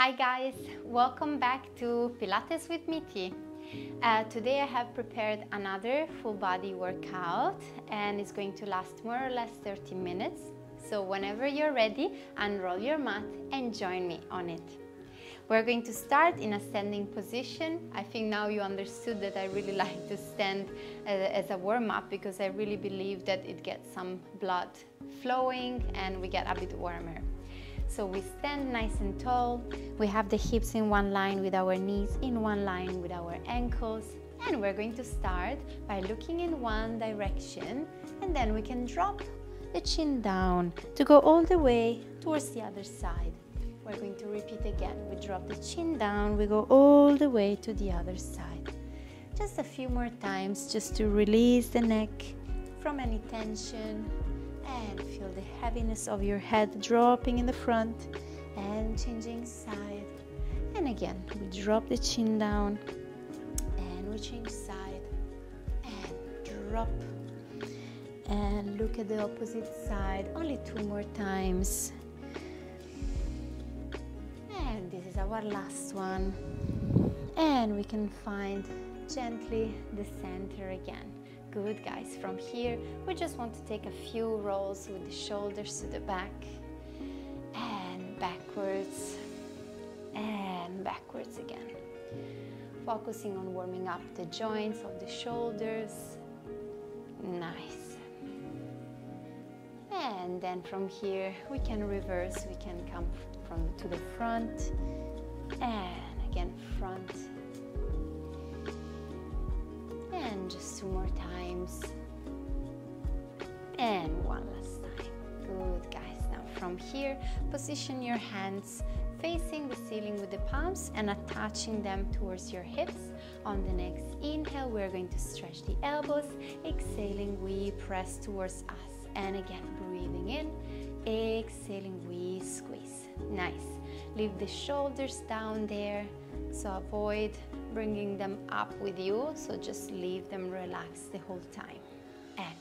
Hi guys, welcome back to Pilates with Mity. Uh, today I have prepared another full body workout and it's going to last more or less 30 minutes. So whenever you're ready, unroll your mat and join me on it. We're going to start in a standing position. I think now you understood that I really like to stand uh, as a warm-up because I really believe that it gets some blood flowing and we get a bit warmer. So we stand nice and tall. We have the hips in one line with our knees in one line with our ankles. And we're going to start by looking in one direction and then we can drop the chin down to go all the way towards the other side. We're going to repeat again. We drop the chin down, we go all the way to the other side. Just a few more times just to release the neck from any tension and feel the heaviness of your head dropping in the front and changing side. And again, we drop the chin down and we change side and drop and look at the opposite side only two more times. And this is our last one. And we can find gently the center again. Good guys, from here we just want to take a few rolls with the shoulders to the back and backwards and backwards again. Focusing on warming up the joints of the shoulders. Nice. And then from here we can reverse, we can come from to the front and again front and just two more times. And one last time. Good guys. Now from here position your hands facing the ceiling with the palms and attaching them towards your hips. On the next inhale we're going to stretch the elbows. Exhaling we press towards us. And again breathing in. Exhaling we squeeze. Nice. Leave the shoulders down there. So avoid bringing them up with you so just leave them relaxed the whole time. And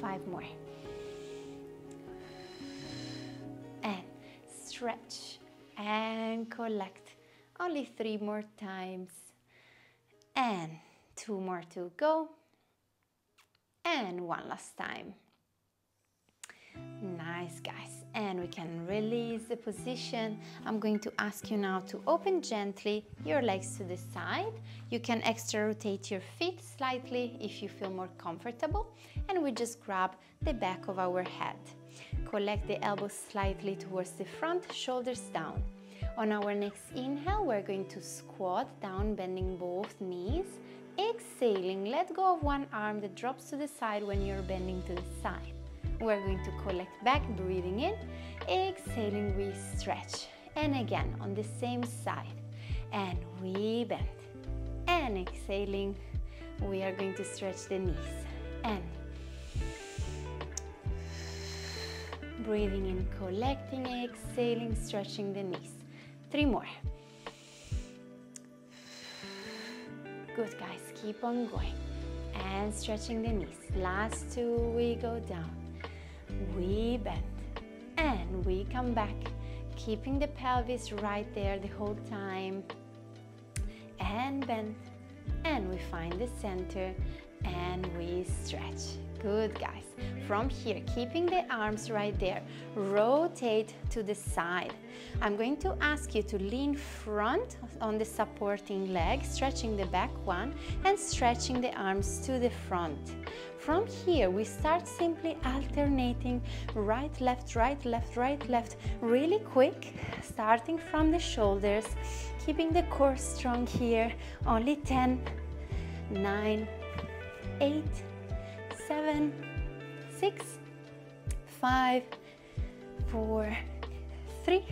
five more. And stretch and collect. Only three more times. And two more to go. And one last time nice guys and we can release the position. I'm going to ask you now to open gently your legs to the side. You can extra rotate your feet slightly if you feel more comfortable and we just grab the back of our head. Collect the elbows slightly towards the front, shoulders down. On our next inhale, we're going to squat down, bending both knees. Exhaling, let go of one arm that drops to the side when you're bending to the side. We're going to collect back, breathing in, exhaling, we stretch. And again, on the same side. And we bend. And exhaling, we are going to stretch the knees. And breathing in, collecting, exhaling, stretching the knees. Three more. Good, guys, keep on going. And stretching the knees. Last two, we go down we bend and we come back keeping the pelvis right there the whole time. And bend. And we find the center. And we stretch. Good guys from here keeping the arms right there. Rotate to the side. I'm going to ask you to lean front on the supporting leg stretching the back one and stretching the arms to the front. From here, we start simply alternating right, left, right, left, right, left, really quick, starting from the shoulders, keeping the core strong here. Only 10, 9, 8, 7, 6, 5, 4, 3,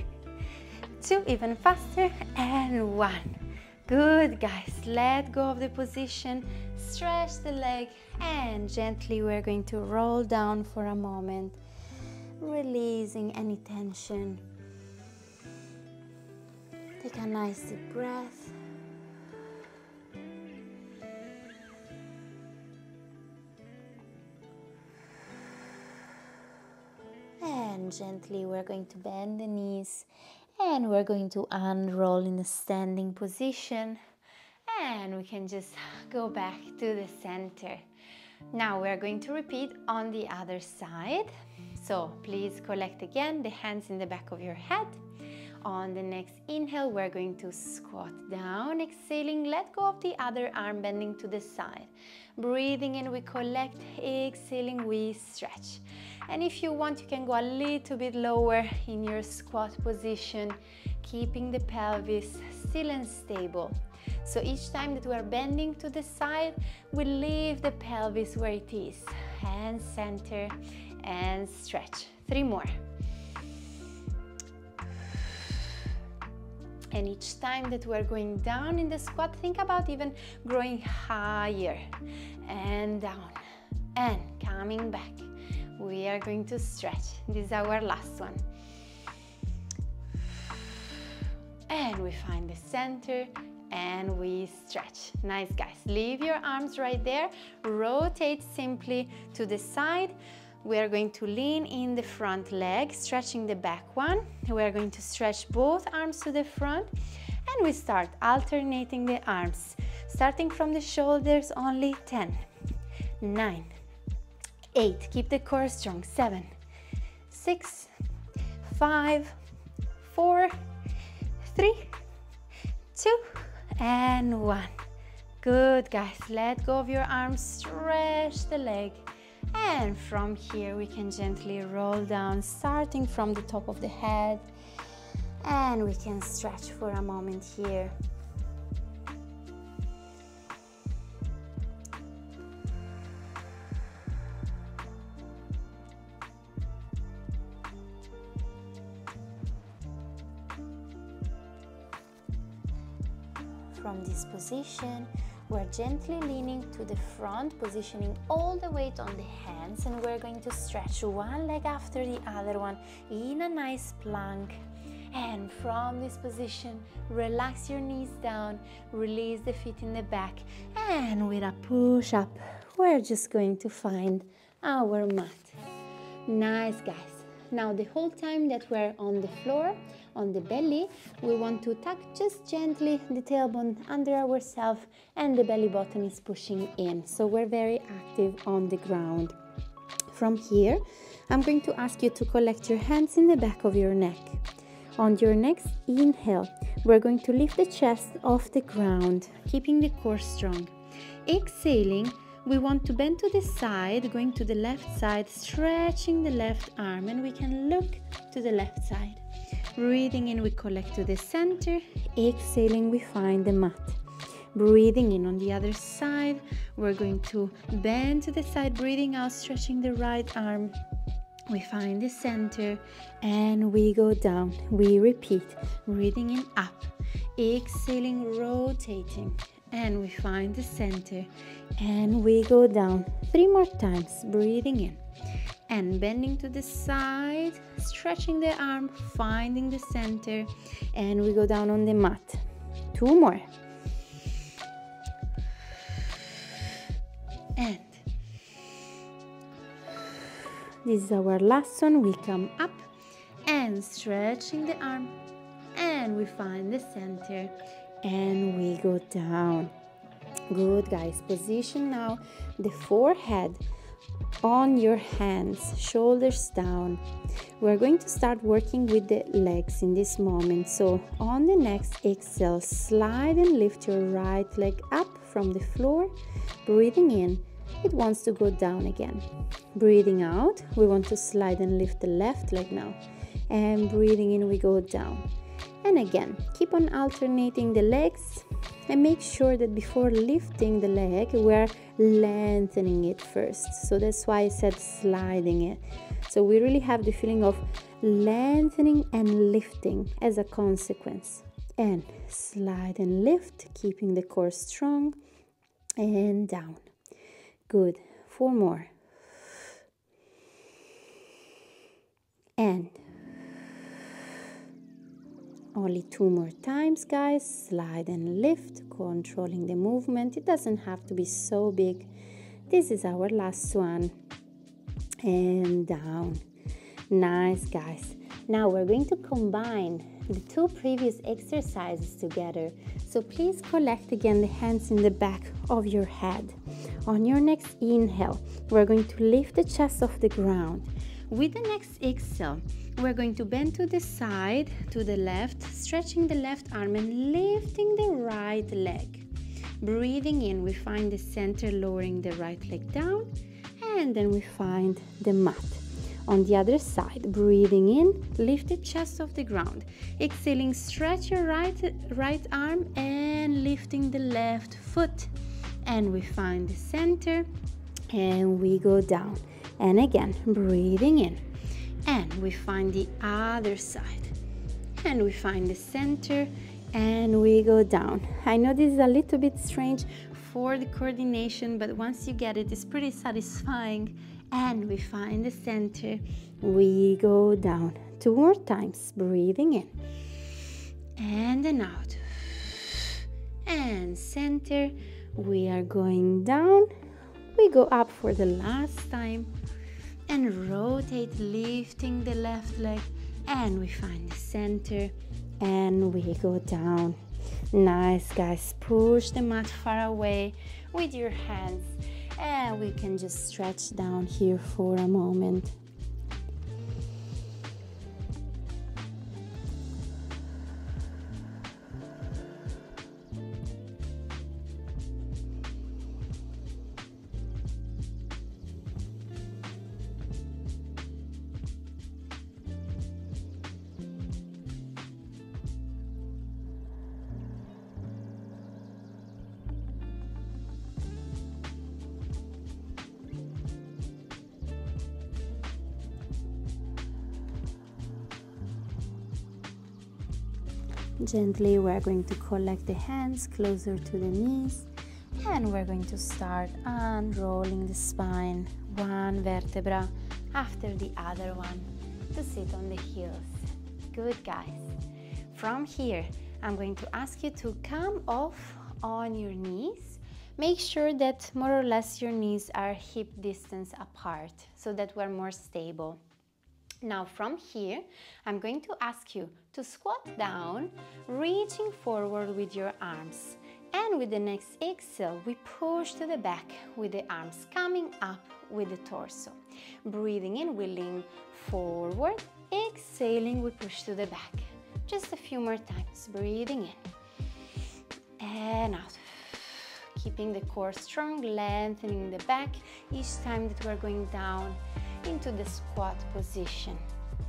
2, even faster, and 1. Good, guys. Let go of the position stretch the leg and gently we're going to roll down for a moment releasing any tension take a nice deep breath and gently we're going to bend the knees and we're going to unroll in a standing position and we can just go back to the center. Now we're going to repeat on the other side. So please collect again the hands in the back of your head. On the next inhale, we're going to squat down. Exhaling, let go of the other arm, bending to the side. Breathing in, we collect. Exhaling, we stretch. And if you want, you can go a little bit lower in your squat position, keeping the pelvis still and stable. So each time that we're bending to the side, we leave the pelvis where it is. And center and stretch. Three more. And each time that we're going down in the squat, think about even growing higher and down and coming back. We are going to stretch. This is our last one. And we find the center and we stretch. Nice guys. Leave your arms right there. Rotate simply to the side. We are going to lean in the front leg, stretching the back one. We are going to stretch both arms to the front and we start alternating the arms. Starting from the shoulders, only 10, 9, 8, keep the core strong, 7, 6, 5, 4, 3, 2, and 1. Good guys, let go of your arms, stretch the leg. And from here we can gently roll down, starting from the top of the head. And we can stretch for a moment here. From this position, we're gently leaning to the front, positioning all the weight on the hands, and we're going to stretch one leg after the other one in a nice plank. And from this position, relax your knees down, release the feet in the back, and with a push up, we're just going to find our mat. Nice, guys. Now, the whole time that we're on the floor, on the belly, we want to tuck just gently the tailbone under ourselves and the belly button is pushing in. So we're very active on the ground. From here, I'm going to ask you to collect your hands in the back of your neck. On your next inhale, we're going to lift the chest off the ground, keeping the core strong. Exhaling, we want to bend to the side, going to the left side, stretching the left arm, and we can look to the left side. Breathing in, we collect to the center. Exhaling, we find the mat. Breathing in on the other side, we're going to bend to the side, breathing out, stretching the right arm. We find the center and we go down. We repeat, breathing in up, exhaling, rotating, and we find the center and we go down three more times breathing in and bending to the side stretching the arm finding the center and we go down on the mat. Two more. And this is our last one. We come up and stretching the arm and we find the center and we go down. Good guys position now. The forehead on your hands shoulders down. We're going to start working with the legs in this moment. So on the next exhale slide and lift your right leg up from the floor. Breathing in it wants to go down again. Breathing out we want to slide and lift the left leg now. And breathing in we go down and again keep on alternating the legs and make sure that before lifting the leg we're lengthening it first. So that's why i said sliding it. So we really have the feeling of lengthening and lifting as a consequence. And slide and lift keeping the core strong and down. Good. Four more. And only two more times guys slide and lift controlling the movement it doesn't have to be so big this is our last one and down Nice, guys. Now we're going to combine the two previous exercises together. So please collect again the hands in the back of your head. On your next inhale, we're going to lift the chest off the ground. With the next exhale, we're going to bend to the side, to the left, stretching the left arm and lifting the right leg. Breathing in, we find the center, lowering the right leg down, and then we find the mat. On the other side, breathing in, lift the chest off the ground. Exhaling, stretch your right, right arm and lifting the left foot. And we find the center and we go down. And again, breathing in. And we find the other side. And we find the center and we go down. I know this is a little bit strange for the coordination, but once you get it, it's pretty satisfying and we find the center. We go down two more times, breathing in and then out. And center, we are going down. We go up for the last time and rotate, lifting the left leg, and we find the center and we go down. Nice, guys. Push the mat far away with your hands and we can just stretch down here for a moment Gently, we're going to collect the hands closer to the knees and we're going to start unrolling the spine one vertebra after the other one to sit on the heels. Good, guys. From here, I'm going to ask you to come off on your knees. Make sure that more or less your knees are hip distance apart so that we're more stable. Now from here, I'm going to ask you to squat down, reaching forward with your arms. And with the next exhale, we push to the back with the arms coming up with the torso. Breathing in, we lean forward. Exhaling, we push to the back. Just a few more times. Breathing in and out. Keeping the core strong, lengthening the back each time that we're going down into the squat position.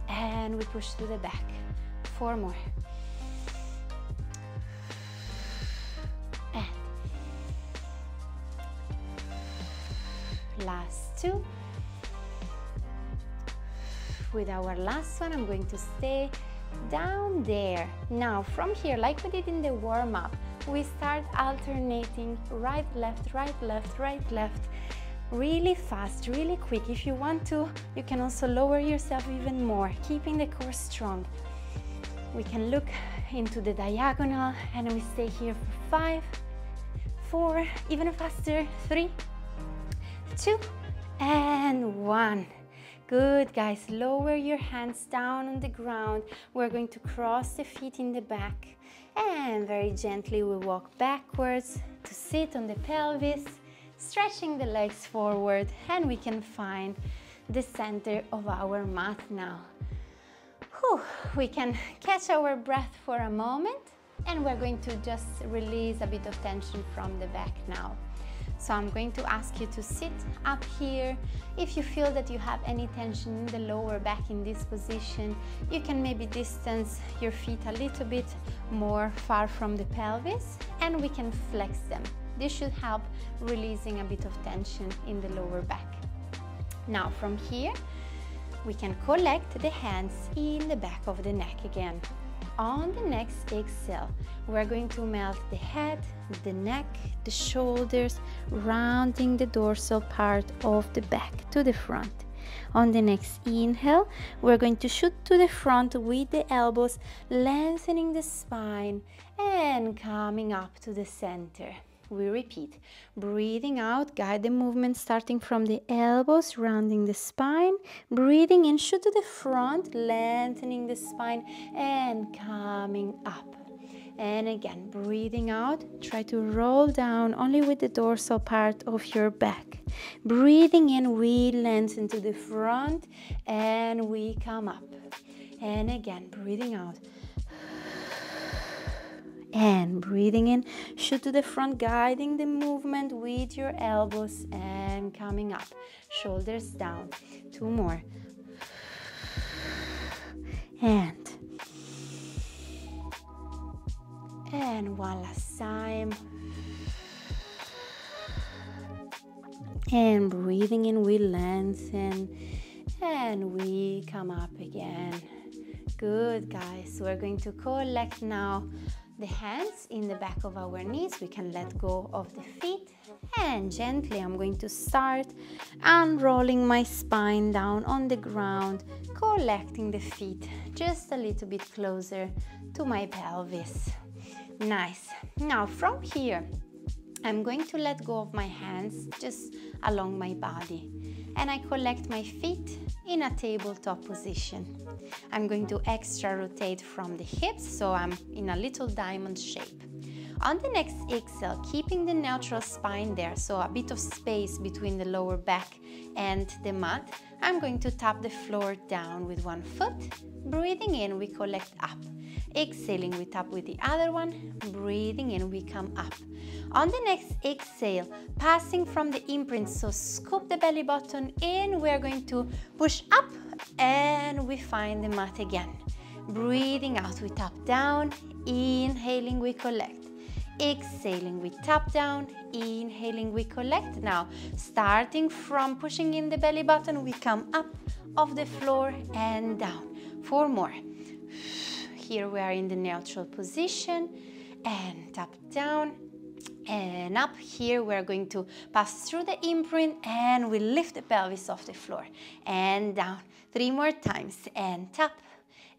And we push to the back. Four more. And last two. With our last one I'm going to stay down there. Now from here like we did in the warm-up we start alternating right left right left right left really fast, really quick. If you want to, you can also lower yourself even more, keeping the core strong. We can look into the diagonal and we stay here for five, four, even faster, three, two, and one. Good, guys. Lower your hands down on the ground. We're going to cross the feet in the back. And very gently we walk backwards to sit on the pelvis stretching the legs forward and we can find the center of our mat now. Whew, we can catch our breath for a moment and we're going to just release a bit of tension from the back now. So I'm going to ask you to sit up here. If you feel that you have any tension in the lower back in this position, you can maybe distance your feet a little bit more far from the pelvis and we can flex them. This should help releasing a bit of tension in the lower back. Now from here, we can collect the hands in the back of the neck again. On the next exhale, we're going to melt the head, the neck, the shoulders, rounding the dorsal part of the back to the front. On the next inhale, we're going to shoot to the front with the elbows, lengthening the spine and coming up to the center we repeat. Breathing out, guide the movement starting from the elbows, rounding the spine. Breathing in, shoot to the front, lengthening the spine and coming up. And again, breathing out, try to roll down only with the dorsal part of your back. Breathing in, we lengthen to the front and we come up. And again, breathing out. And breathing in, shoot to the front, guiding the movement with your elbows and coming up. Shoulders down. Two more. And and one last time. And breathing in, we lengthen and we come up again. Good, guys. We're going to collect now the hands in the back of our knees. We can let go of the feet and gently I'm going to start unrolling my spine down on the ground, collecting the feet just a little bit closer to my pelvis. Nice. Now from here, I'm going to let go of my hands just along my body and I collect my feet in a tabletop position. I'm going to extra rotate from the hips so I'm in a little diamond shape. On the next exhale, keeping the neutral spine there, so a bit of space between the lower back and the mat, I'm going to tap the floor down with one foot. Breathing in, we collect up. Exhaling, we tap with the other one. Breathing in, we come up. On the next exhale, passing from the imprint, so scoop the belly button in, we're going to push up and we find the mat again. Breathing out, we tap down. Inhaling, we collect. Exhaling, we tap down. Inhaling, we collect. Now, starting from pushing in the belly button, we come up off the floor and down. Four more. Here we are in the neutral position and tap down and up. Here we're going to pass through the imprint and we lift the pelvis off the floor and down three more times and tap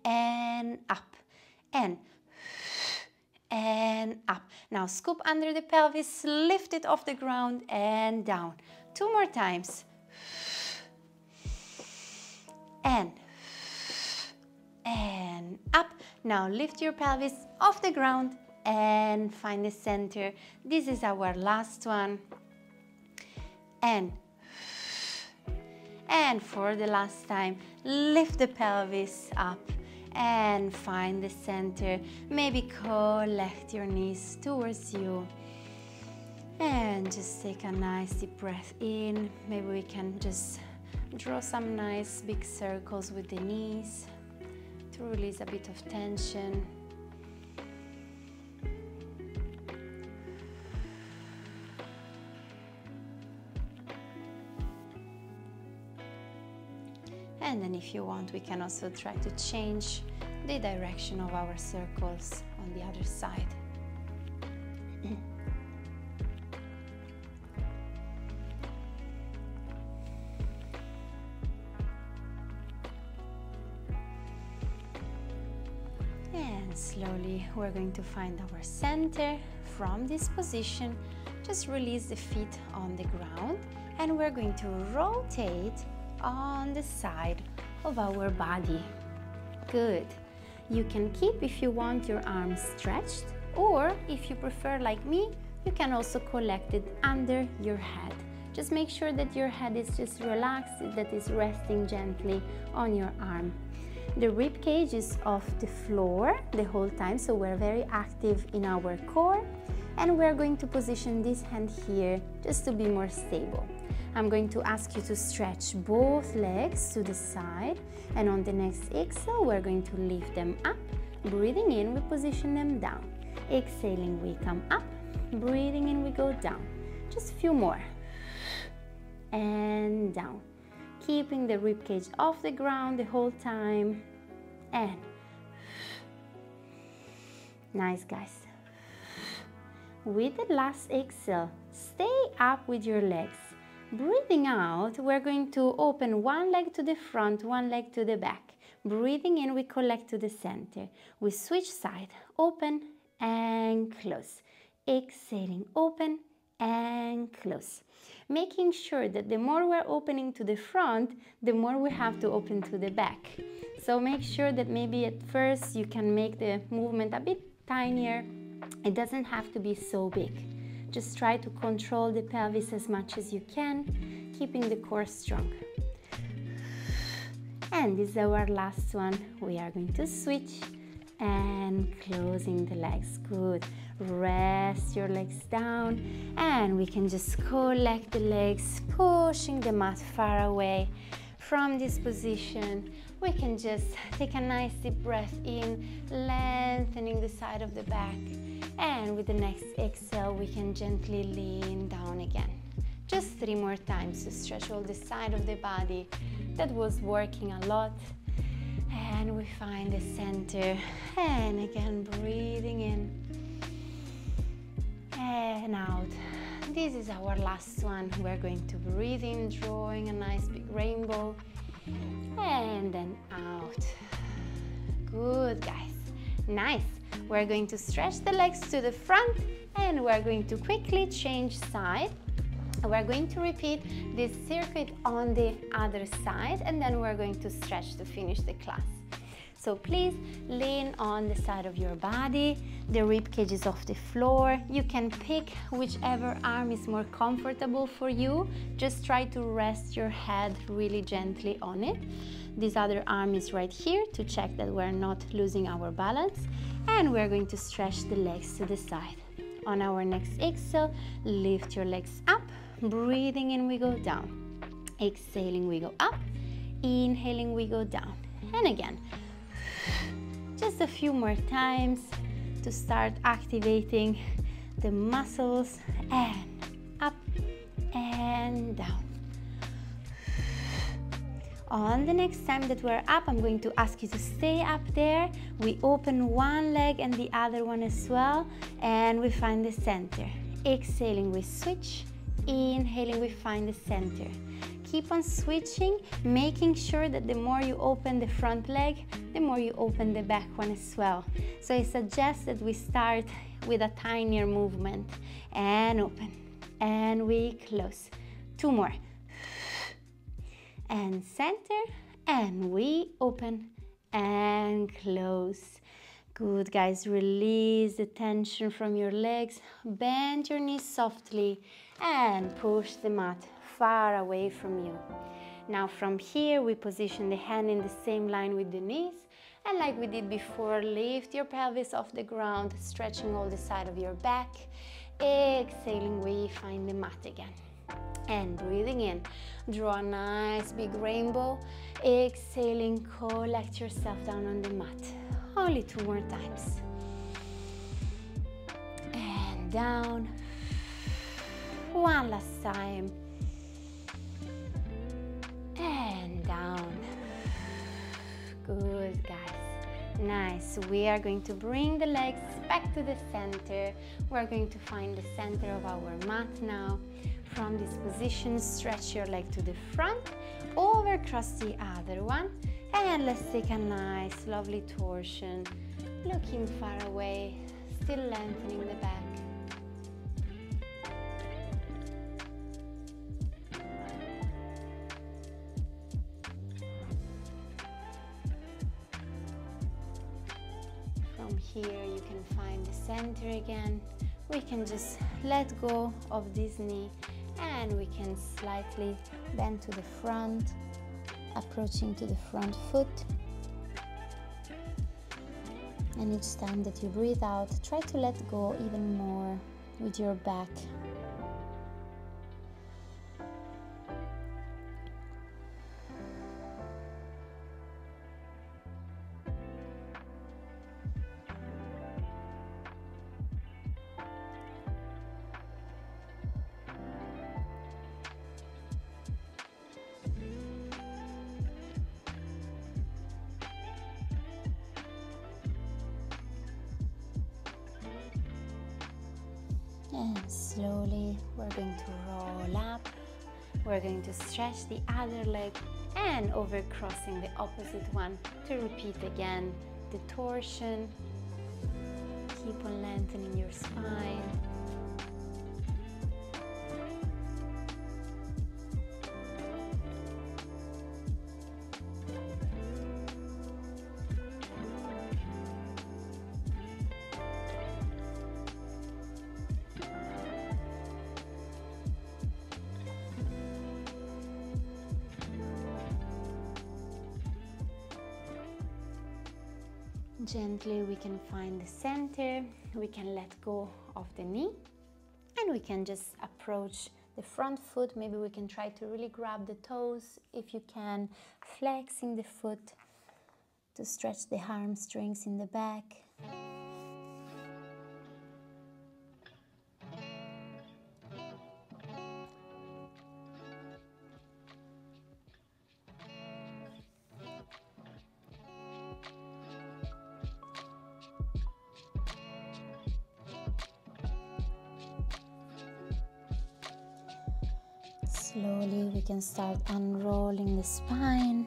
and up and and up. Now scoop under the pelvis lift it off the ground and down two more times and and up now lift your pelvis off the ground and find the center. This is our last one. And and for the last time, lift the pelvis up and find the center. Maybe collect your knees towards you. And just take a nice deep breath in. Maybe we can just draw some nice big circles with the knees to release a bit of tension. And then if you want, we can also try to change the direction of our circles on the other side. Going to find our center. From this position just release the feet on the ground and we're going to rotate on the side of our body. Good. You can keep if you want your arms stretched or if you prefer like me you can also collect it under your head. Just make sure that your head is just relaxed that is resting gently on your arm the rib cage is off the floor the whole time, so we're very active in our core. And we're going to position this hand here just to be more stable. I'm going to ask you to stretch both legs to the side. And on the next exhale, we're going to lift them up. Breathing in, we position them down. Exhaling, we come up. Breathing in, we go down. Just a few more. And down keeping the ribcage off the ground the whole time. And nice guys. With the last exhale stay up with your legs. Breathing out we're going to open one leg to the front one leg to the back. Breathing in we collect to the center. We switch side open and close. Exhaling, open and close. Making sure that the more we're opening to the front, the more we have to open to the back. So make sure that maybe at first you can make the movement a bit tinier. It doesn't have to be so big. Just try to control the pelvis as much as you can, keeping the core strong. And this is our last one. We are going to switch and closing the legs. Good. Rest your legs down and we can just collect the legs, pushing the mat far away from this position. We can just take a nice deep breath in, lengthening the side of the back. And with the next exhale, we can gently lean down again. Just three more times to stretch all the side of the body that was working a lot and we find the center and again breathing in and out. This is our last one. We're going to breathe in drawing a nice big rainbow. And then out. Good guys. Nice. We're going to stretch the legs to the front and we're going to quickly change side. We're going to repeat this circuit on the other side and then we're going to stretch to finish the class. So please lean on the side of your body, the rib cage is off the floor. You can pick whichever arm is more comfortable for you. Just try to rest your head really gently on it. This other arm is right here to check that we're not losing our balance. And we're going to stretch the legs to the side. On our next exhale, lift your legs up Breathing in, we go down. Exhaling, we go up. Inhaling, we go down. And again. Just a few more times to start activating the muscles and up and down. On the next time that we're up, I'm going to ask you to stay up there. We open one leg and the other one as well, and we find the center. Exhaling, we switch Inhaling, we find the center. Keep on switching, making sure that the more you open the front leg, the more you open the back one as well. So I suggest that we start with a tinier movement. And open. And we close. Two more. And center. And we open and close. Good, guys. Release the tension from your legs. Bend your knees softly and push the mat far away from you. Now from here, we position the hand in the same line with the knees. And like we did before, lift your pelvis off the ground, stretching all the side of your back. Exhaling, we find the mat again. And breathing in, draw a nice big rainbow. Exhaling, collect yourself down on the mat. Only two more times. And down, one last time. And down. Good, guys. Nice. We are going to bring the legs back to the center. We're going to find the center of our mat now. From this position, stretch your leg to the front, over cross the other one, and let's take a nice, lovely torsion, looking far away, still lengthening the back. Again. We can just let go of this knee and we can slightly bend to the front approaching to the front foot. And each time that you breathe out try to let go even more with your back slowly we're going to roll up we're going to stretch the other leg and over crossing the opposite one to repeat again the torsion keep on lengthening your spine. Gently we can find the center, we can let go of the knee and we can just approach the front foot. Maybe we can try to really grab the toes if you can, flexing the foot to stretch the hamstrings in the back. Can start unrolling the spine.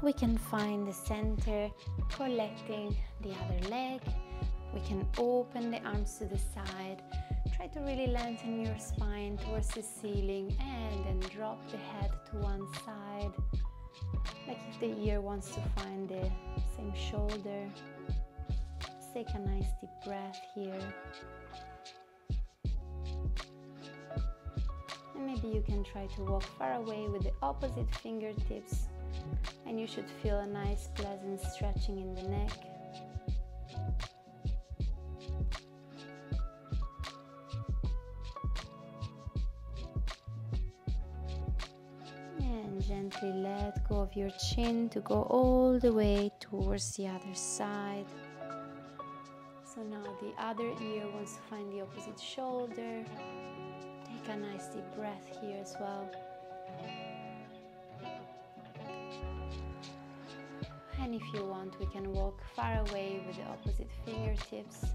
We can find the center, collecting the other leg. We can open the arms to the side. Try to really lengthen your spine towards the ceiling and then drop the head to one side. Like if the ear wants to find the same shoulder. take a nice deep breath here. Maybe you can try to walk far away with the opposite fingertips and you should feel a nice pleasant stretching in the neck. And gently let go of your chin to go all the way towards the other side. So now the other ear wants to find the opposite shoulder Take a nice deep breath here as well. And if you want, we can walk far away with the opposite fingertips.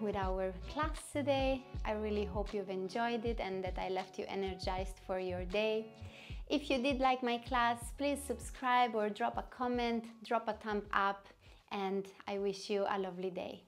With our class today. I really hope you've enjoyed it and that I left you energized for your day. If you did like my class, please subscribe or drop a comment, drop a thumb up, and I wish you a lovely day.